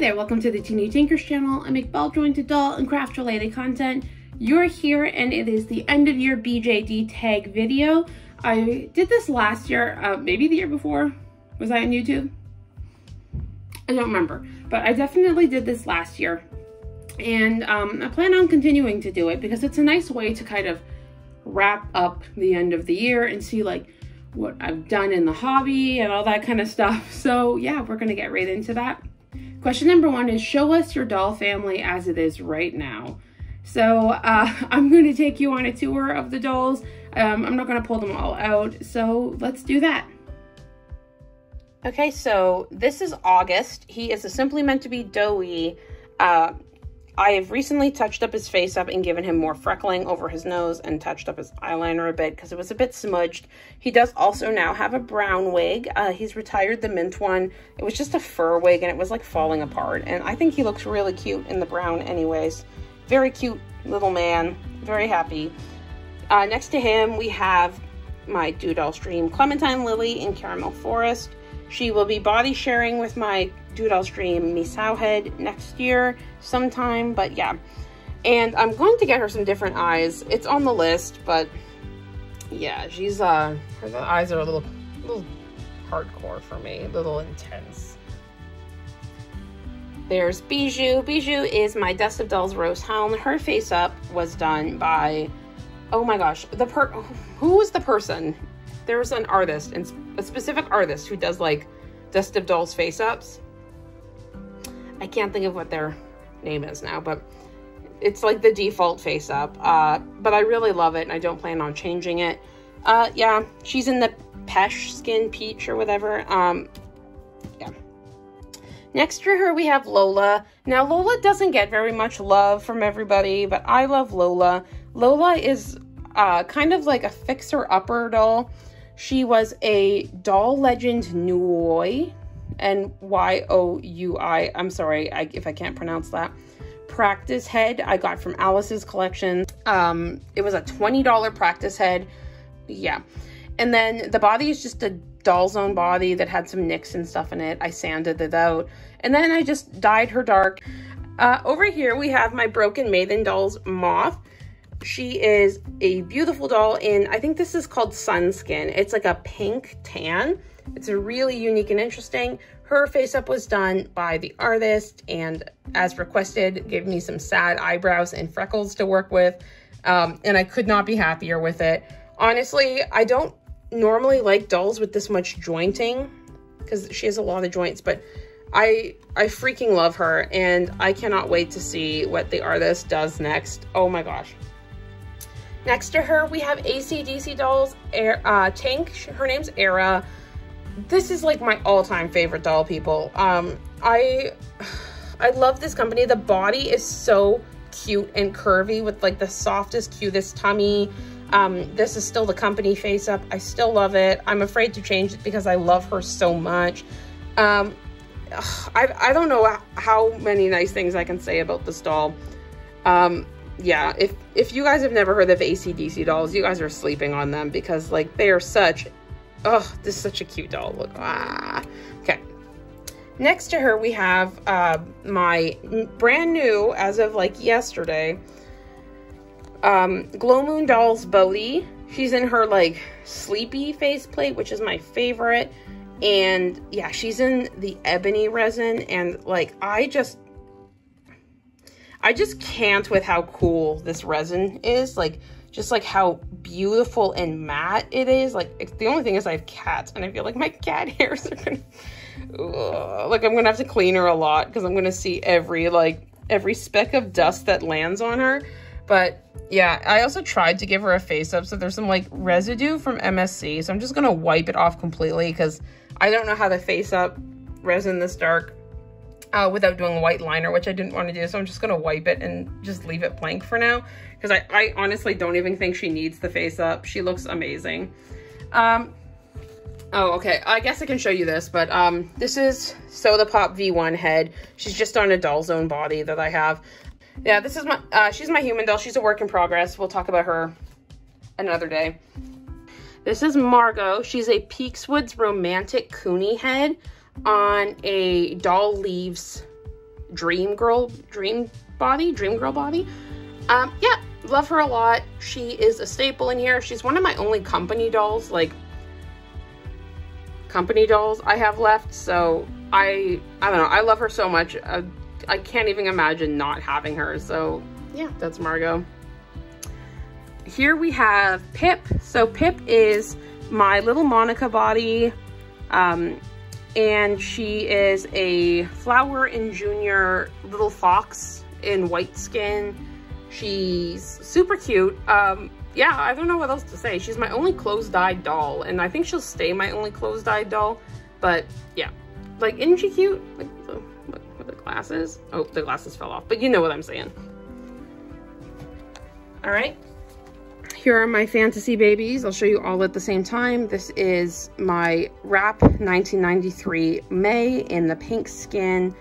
there, welcome to the Teeny Tinkers channel. I make ball jointed doll and craft related content. You're here and it is the end of year BJD tag video. I did this last year, uh, maybe the year before. Was I on YouTube? I don't remember, but I definitely did this last year. And um, I plan on continuing to do it because it's a nice way to kind of wrap up the end of the year and see like what I've done in the hobby and all that kind of stuff. So yeah, we're gonna get right into that. Question number one is show us your doll family as it is right now. So uh, I'm going to take you on a tour of the dolls. Um, I'm not going to pull them all out. So let's do that. Okay, so this is August. He is a Simply Meant to Be Dohwee uh, I have recently touched up his face up and given him more freckling over his nose and touched up his eyeliner a bit because it was a bit smudged. He does also now have a brown wig. Uh, he's retired the mint one. It was just a fur wig and it was like falling apart. And I think he looks really cute in the brown anyways. Very cute little man. Very happy. Uh, next to him, we have my DoDollsDream Clementine Lily in Caramel Forest. She will be body sharing with my DoDollsDream Misao Head next year sometime, but yeah. And I'm going to get her some different eyes. It's on the list, but yeah, she's, uh, her eyes are a little, little hardcore for me, a little intense. There's Bijou. Bijou is my Dust of Dolls Roze Heln. Her face up was done by, oh my gosh, the per, who was the person? There's an artist, and a specific artist who does like Dust of Dolls face ups. I can't think of what their name is now, but it's like the default face up. Uh, but I really love it and I don't plan on changing it. Uh, yeah, she's in the Pesh Skin Peach or whatever. Um, yeah. Next to her, we have Lola. Now, Lola doesn't get very much love from everybody, but I love Lola. Lola is uh, kind of like a fixer-upper doll. She was a Doll Legend Nyoui N Y O U I. I'm sorry I, if I can't pronounce that. Practice head I got from Alice's collection. Um, it was a $20 practice head. Yeah. And then the body is just a Doll Zone body that had some nicks and stuff in it. I sanded it out. And then I just dyed her dark. Uh, over here we have my Broken Maiden Dolls Moth. She is a beautiful doll in, I think this is called Sunskin. It's like a pink tan. It's a really unique and interesting. Her face up was done by the artist and as requested, gave me some sad eyebrows and freckles to work with. Um, and I could not be happier with it. Honestly, I don't normally like dolls with this much jointing because she has a lot of joints, but I I freaking love her and I cannot wait to see what the artist does next. Oh my gosh. Next to her, we have ACDC dolls, uh, Tink, her name's Aera this is like my all-time favorite doll people. Um i i love this company. The body is so cute and curvy with like the softest cutest tummy. Um this is still the company face up. I still love it. I'm afraid to change it because i love her so much. Um i i don't know how many nice things i can say about this doll. Um yeah if if you guys have never heard of acdc dolls you guys are sleeping on them because like they are such Oh, this is such a cute doll. Look. Ah. Okay. Next to her, we have uh, my brand new, as of like yesterday, um, Glowmoon Dolls Boudi. She's in her like sleepy faceplate, which is my favorite. And yeah, she's in the ebony resin. And like, I just, I just can't with how cool this resin is. Like, just like how beautiful and matte it is. Like the only thing is I have cats and I feel like my cat hairs are gonna, ugh, like I'm gonna have to clean her a lot because I'm gonna see every like every speck of dust that lands on her. But yeah, I also tried to give her a face up. So there's some like residue from MSC. So I'm just gonna wipe it off completely because I don't know how to face up resin this dark uh, without doing white liner, which I didn't want to do. So I'm just going to wipe it and just leave it blank for now. Because I, I honestly don't even think she needs the face up. She looks amazing. Um, oh, okay. I guess I can show you this. But um, this is Soda Pop V1 head. She's just on a doll zone body that I have. Yeah, this is my, uh, she's my human doll. She's a work in progress. We'll talk about her another day. This is Margot. She's a Peakswoods Romantic Koonie head on a doll leaves dream girl, dream body, dream girl body. Um, yeah, love her a lot. She is a staple in here. She's one of my only company dolls, like company dolls I have left. So I, I don't know. I love her so much. Uh, I can't even imagine not having her. So yeah, that's Margot. Here we have Pip. So Pip is my little Monica body. Um, and she is a Flower and Junior little fox in white skin. She's super cute. Um, yeah, I don't know what else to say. She's my only closed-eyed doll, and I think she'll stay my only closed-eyed doll. But yeah, like, isn't she cute? Like, the, the glasses? Oh, the glasses fell off, but you know what I'm saying. All right, here are my fantasy babies. I'll show you all at the same time. This is my Wrap 1993 May in the pink skin.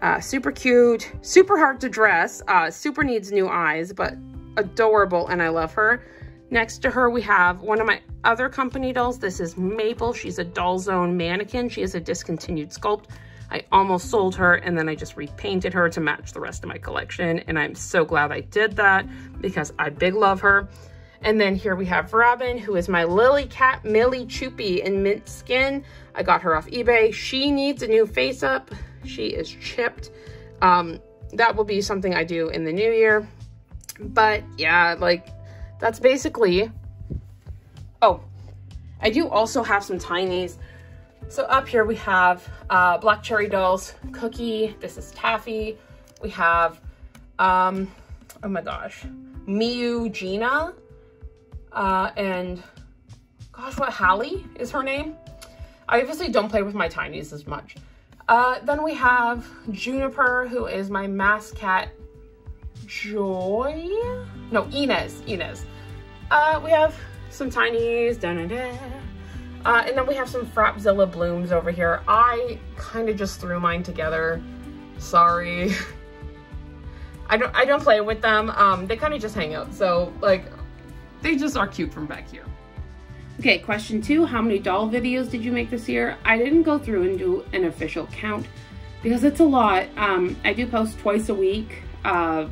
Uh, super cute, super hard to dress, uh, super needs new eyes, but adorable and I love her. Next to her, we have one of my other company dolls. This is Maple. She's a Doll Zone mannequin. She is a discontinued sculpt. I almost sold her and then I just repainted her to match the rest of my collection. And I'm so glad I did that because I big love her. And then here we have Robyn, who is my Lillycat Millie Choupie in mint skin. I got her off eBay. She needs a new face up. She is chipped. Um, that will be something I do in the new year. But yeah, like that's basically, oh, I do also have some tinies. So up here we have uh, Black Cherry Dolls, Cookie, this is Taffy. We have, um, oh my gosh, Miu Gina, uh, and gosh, what, Hallie is her name? I obviously don't play with my tinies as much. Uh, then we have Juniper, who is my Masscat Joy? No, Inez, Inez. Uh, we have some tinies, da -da -da. Uh, and then we have some Frapzilla blooms over here. I kind of just threw mine together. Sorry. I don't I don't play with them. Um, they kind of just hang out. So like they just are cute from back here. Okay, question two, how many doll videos did you make this year? I didn't go through and do an official count because it's a lot. Um, I do post twice a week. Uh,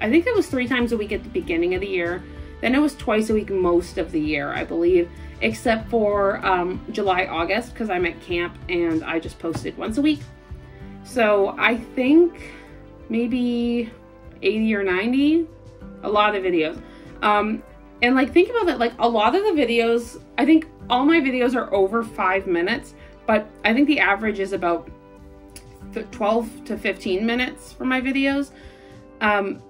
I think it was three times a week at the beginning of the year. Then it was twice a week most of the year, I believe, except for um, July, August, because I'm at camp and I just posted once a week. So I think maybe 80 or 90, a lot of videos. Um, and like, think about that, like a lot of the videos, I think all my videos are over five minutes, but I think the average is about 12 to 15 minutes for my videos. Um,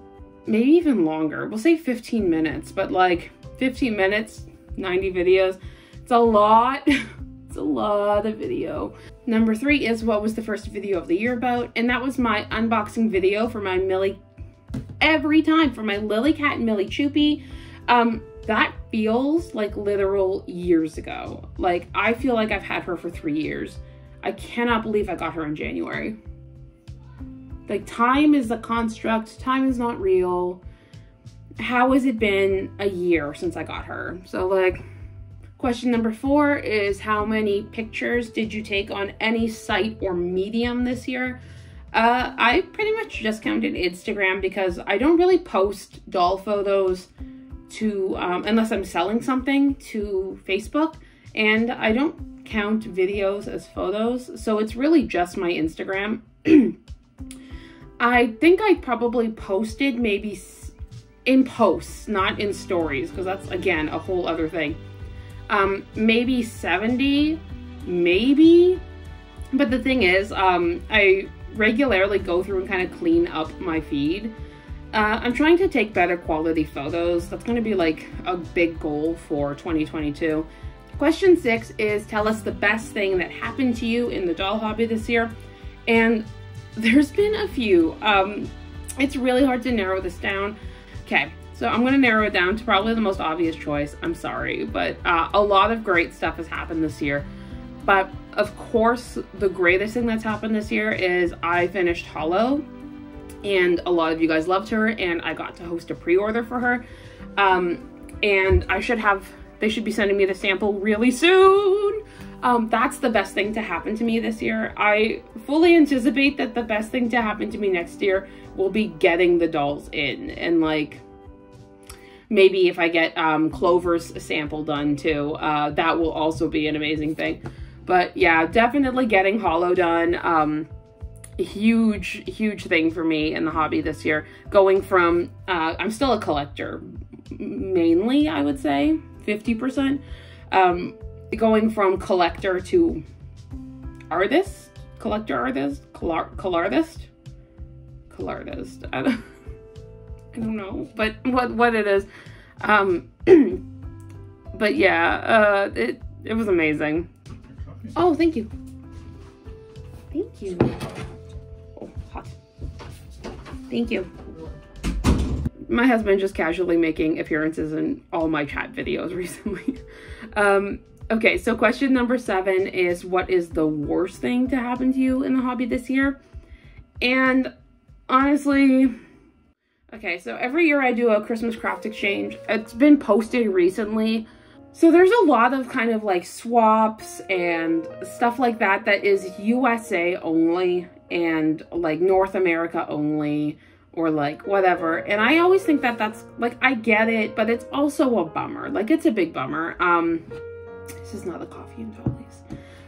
maybe even longer. We'll say 15 minutes, but like 15 minutes, 90 videos. It's a lot. it's a lot of video. Number three is what was the first video of the year about? And that was my unboxing video for my Millie, every time for my Lillycat and Millie Choupie. Um, that feels like literal years ago. Like, I feel like I've had her for three years. I cannot believe I got her in January. Like, time is a construct, time is not real. How has it been a year since I got her? So, like, question number four is how many pictures did you take on any site or medium this year? Uh, I pretty much just counted Instagram because I don't really post doll photos to, um, unless I'm selling something to Facebook. And I don't count videos as photos. So it's really just my Instagram. I think I probably posted maybe in posts, not in stories, because that's, again, a whole other thing. Um, maybe 70, maybe. But the thing is, um, I regularly go through and kind of clean up my feed. Uh, I'm trying to take better quality photos. That's going to be like a big goal for 2022. Question six is tell us the best thing that happened to you in the doll hobby this year. And there's been a few. Um, it's really hard to narrow this down. Okay, so I'm going to narrow it down to probably the most obvious choice. I'm sorry, but uh, a lot of great stuff has happened this year. But of course, the greatest thing that's happened this year is I finished Hollow and a lot of you guys loved her and I got to host a pre-order for her. Um, and I should have, they should be sending me the sample really soon. Um, that's the best thing to happen to me this year. I fully anticipate that the best thing to happen to me next year will be getting the dolls in and like maybe if I get um, Clover's sample done too, uh, that will also be an amazing thing. But yeah, definitely getting Hollow done. Um, huge, huge thing for me in the hobby this year. Going from, uh, I'm still a collector, mainly, I would say, 50%. Um, going from collector to artist, collector artist, color, colorist, colorist. I don't, I don't know, but what what it is. Um, but yeah, uh, it it was amazing. Oh, thank you. Thank you. Thank you. My husband just casually making appearances in all my chat videos recently. um, okay, so question number seven is what is the worst thing to happen to you in the hobby this year? And honestly, okay, so every year I do a Christmas craft exchange. It's been posted recently so there's a lot of kind of like swaps and stuff like that that is USA only and like North America only or like whatever. And I always think that that's like I get it, but it's also a bummer. Like it's a big bummer. Um this is not the coffee and dollies.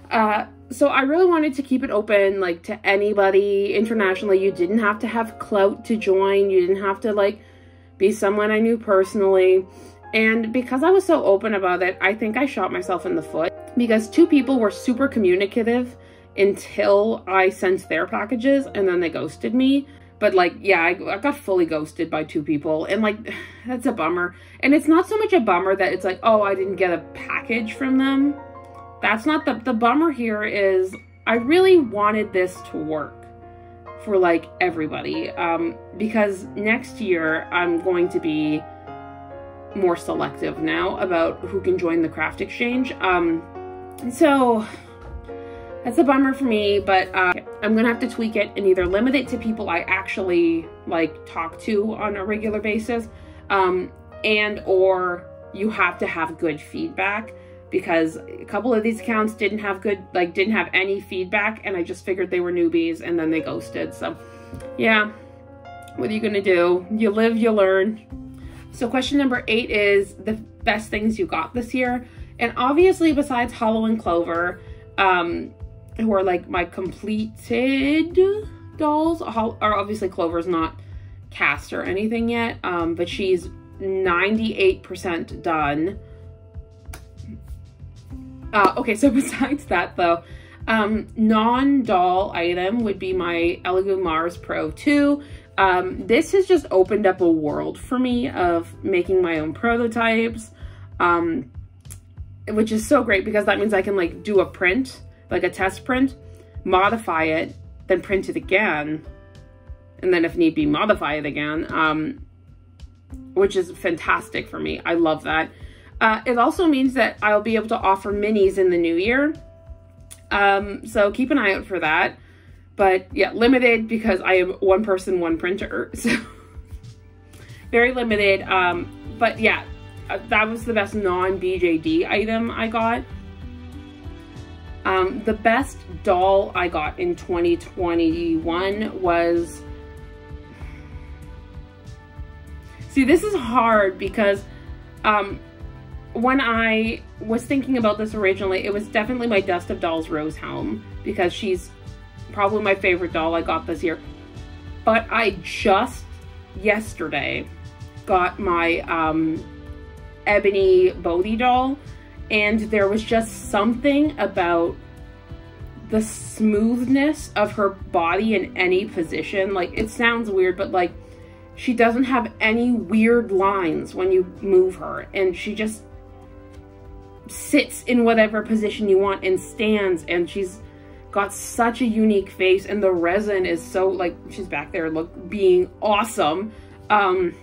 Uh so I really wanted to keep it open like to anybody internationally. You didn't have to have clout to join. You didn't have to like be someone I knew personally. And because I was so open about it, I think I shot myself in the foot because two people were super communicative until I sent their packages and then they ghosted me. But like, yeah, I, I, got fully ghosted by two people and like, that's a bummer. And it's not so much a bummer that it's like, oh, I didn't get a package from them. That's not the, the bummer here is I really wanted this to work for like everybody um, because next year I'm going to be more selective now about who can join the craft exchange. Um, so that's a bummer for me, but uh, I'm gonna have to tweak it and either limit it to people I actually like talk to on a regular basis, um, and or you have to have good feedback because a couple of these accounts didn't have good, like didn't have any feedback and I just figured they were newbies and then they ghosted. So yeah, what are you gonna do? You live, you learn. So question number eight is the best things you got this year. And obviously besides Hollow and Clover, um, who are like my completed dolls, are obviously Clover's not cast or anything yet, um, but she's 98% done. Uh, okay, so besides that though, um, non-doll item would be my Elegoo Mars Pro 2 um, this has just opened up a world for me of making my own prototypes, um, which is so great because that means I can like do a print, like a test print, modify it, then print it again, and then if need be, modify it again, um, which is fantastic for me. I love that. Uh, it also means that I'll be able to offer minis in the new year. Um, so keep an eye out for that. But yeah, limited because I am one person, one printer. So very limited. Um, but yeah, uh, that was the best non-BJD item I got. Um, the best doll I got in 2021 was... See, this is hard because um, when I was thinking about this originally, it was definitely my Dust of Dolls Roze Heln because she's probably my favorite doll I got this year. But I just yesterday got my um, ebony Boudi doll and there was just something about the smoothness of her body in any position. Like, it sounds weird, but like, she doesn't have any weird lines when you move her. And she just sits in whatever position you want and stands. And she's got such a unique face and the resin is so like she's back there look being awesome um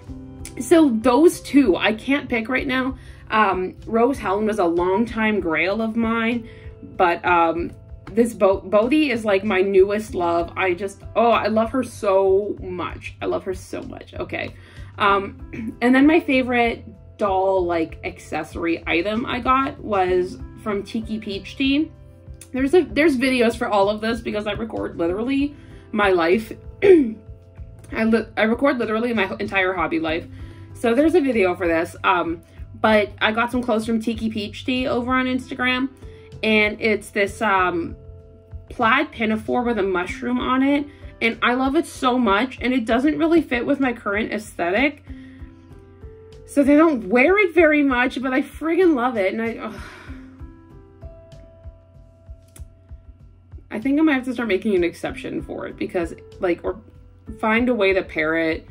so those two i can't pick right now um Roze Heln was a long time grail of mine but um this Bo Boudi is like my newest love. I just, oh, I love her so much. I love her so much. Okay. Um, and then my favorite doll like accessory item I got was from Tiki Peach Tea there's a there's videos for all of this because I record literally my life. I li I record literally my entire hobby life. So there's a video for this. Um, but I got some clothes from Tiki Peach Tea over on Instagram. And it's this um, plaid pinafore with a mushroom on it. And I love it so much. And it doesn't really fit with my current aesthetic. So they don't wear it very much, but I friggin' love it. And I... Ugh. I think I might have to start making an exception for it because like or find a way to pair it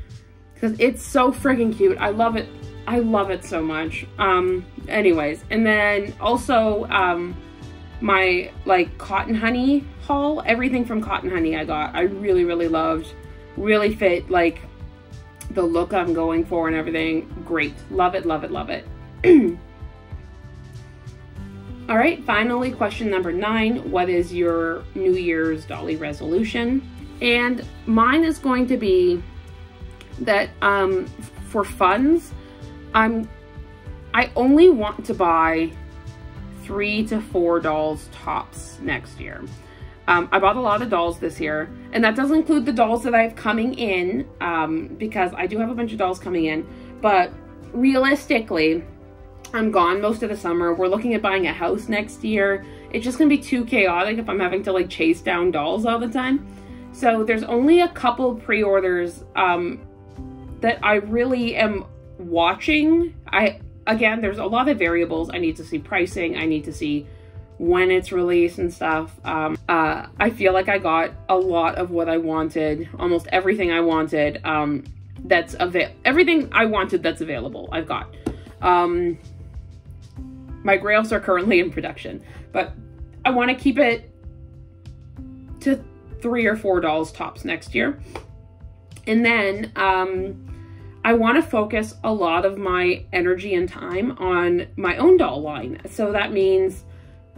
because it's so freaking cute. I love it. I love it so much. Um anyways, and then also um my like cotton honey haul, everything from cotton honey I got. I really really loved. Really fit like the look I'm going for and everything. Great. Love it, love it, love it. All right, finally, question number nine. What is your New Year's Dolly resolution? And mine is going to be that um, for funds, I'm I only want to buy three to four dolls tops next year. Um, I bought a lot of dolls this year, and that doesn't include the dolls that I have coming in, um, because I do have a bunch of dolls coming in, but realistically, I'm gone most of the summer. We're looking at buying a house next year. It's just gonna be too chaotic if I'm having to like chase down dolls all the time. So there's only a couple pre-orders um, that I really am watching. I Again, there's a lot of variables. I need to see pricing. I need to see when it's released and stuff. Um, uh, I feel like I got a lot of what I wanted, almost everything I wanted um, that's avail everything I wanted that's available I've got. Um, my grails are currently in production, but I want to keep it to three or four dolls tops next year. And then um, I want to focus a lot of my energy and time on my own doll line. So that means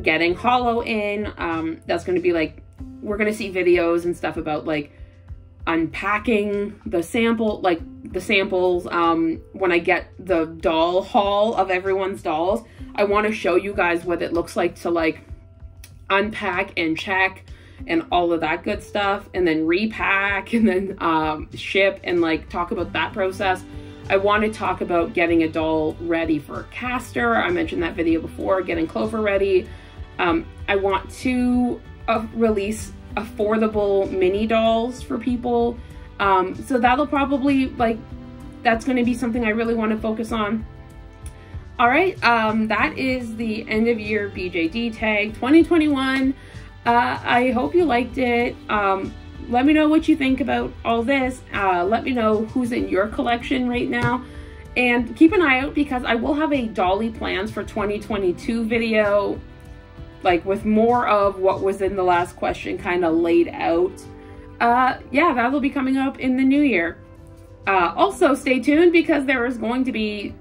getting Hollow in. Um, that's going to be like, we're going to see videos and stuff about like unpacking the sample, like the samples. Um, when I get the doll haul of everyone's dolls, I want to show you guys what it looks like to like unpack and check and all of that good stuff and then repack and then um, ship and like talk about that process. I want to talk about getting a doll ready for caster. I mentioned that video before, getting Clover ready. Um, I want to uh, release affordable mini dolls for people. Um, so that'll probably like, that's going to be something I really want to focus on. All right, um, that is the end of year BJD tag 2021. Uh, I hope you liked it. Um, let me know what you think about all this. Uh, let me know who's in your collection right now. And keep an eye out because I will have a Dolly plans for 2022 video, like with more of what was in the last question kind of laid out. Uh, yeah, that'll be coming up in the new year. Uh, also, stay tuned because there is going to be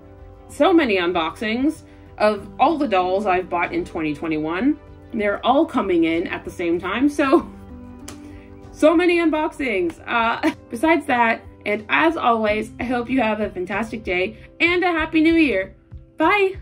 so many unboxings of all the dolls I've bought in 2021. They're all coming in at the same time, so so many unboxings. Uh, besides that, and as always, I hope you have a fantastic day and a happy new year. Bye!